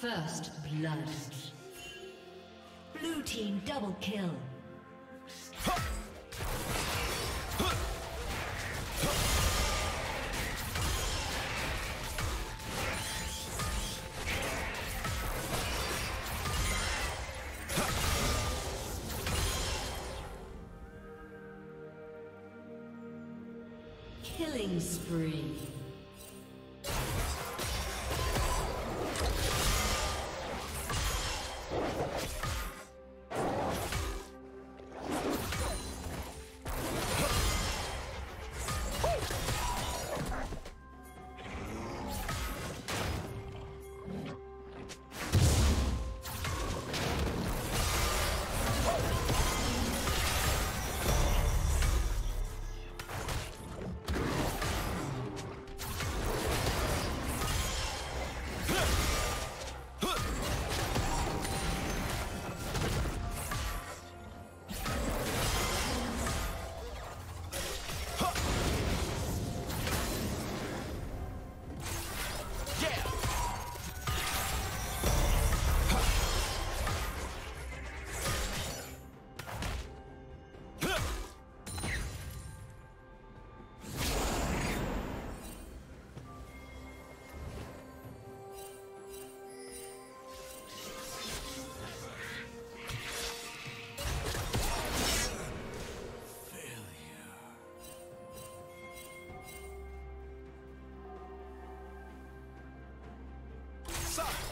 First blood. Blue team double kill. Killing spree. Suck!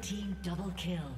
Team double kill.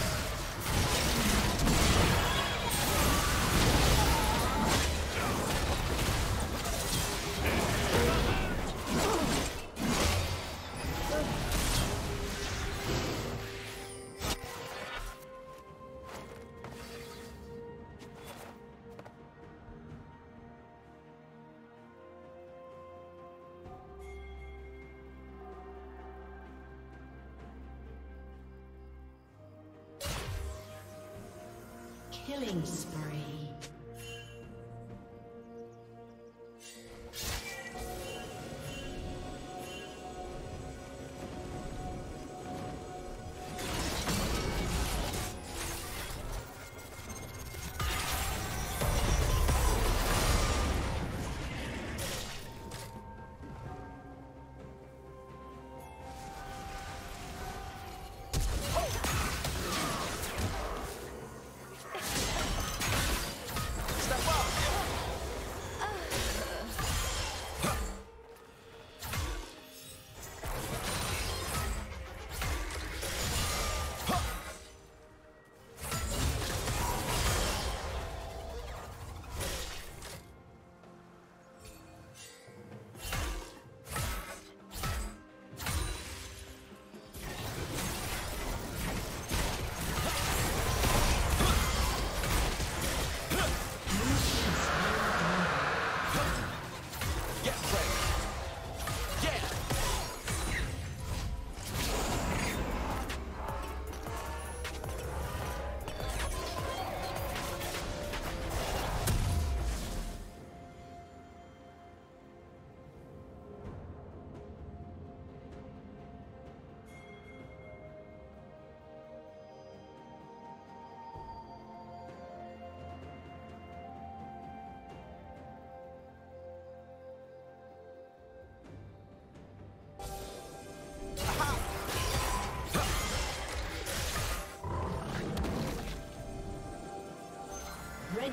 Killing spree.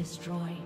Destroyed.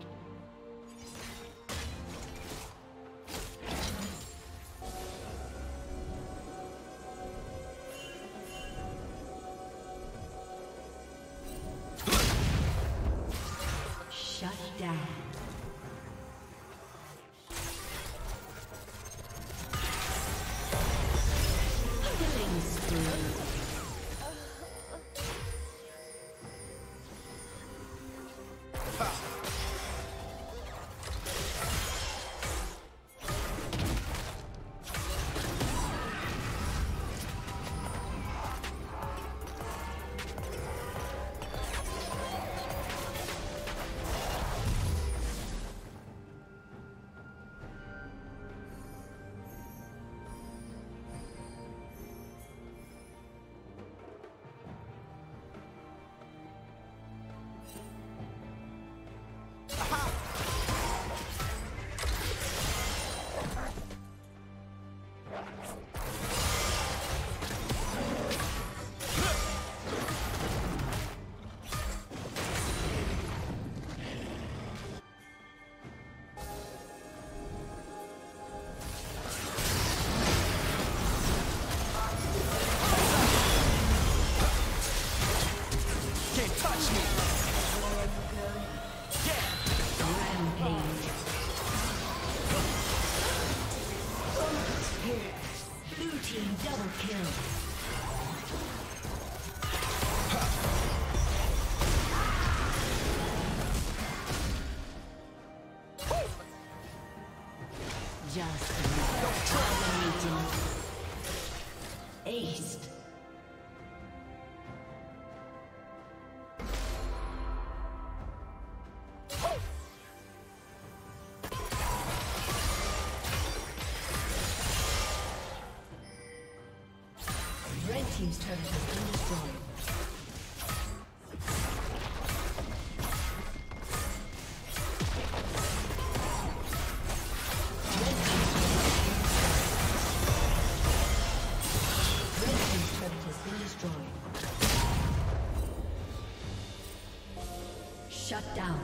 Aced. Shut down.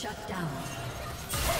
Shut down.